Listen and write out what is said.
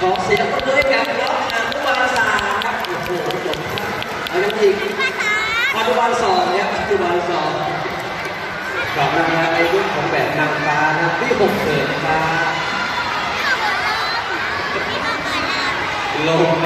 ขอเสียงปรบมือให้กับองอนุบาลสามครับโอ้โหพี่ผมอายุอีอนุบาลสองเนี่ยอนุบาลสองกลับมาในรุ่คของแบบนางฟ้าที่หกเกิดมาลง